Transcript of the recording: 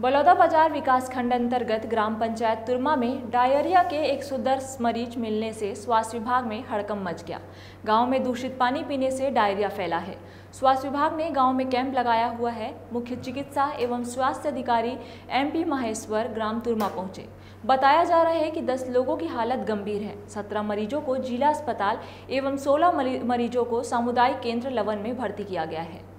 बलौदाबाजार विकासखंड विकास खंड अंतर्गत ग्राम पंचायत तुरमा में डायरिया के 110 मरीज़ मिलने से स्वास्थ्य विभाग में हड़कम मच गया। गाँव में दूषित पानी पीने से डायरिया फैला है। स्वास्थ्य विभाग ने गाँव में कैंप लगाया हुआ है। मुख्य चिकित्सा एवं स्वास्थ्य अधिकारी एमपी महेश्वर ग्राम तुरमा पहुँचे। बताया जा रहा है कि 10 लोगों की हालत गंभीर है। 17 मरीजों को जिला अस्पताल एवं 16 मरीजों को सामुदायिक केंद्र लवन में भर्ती किया गया है।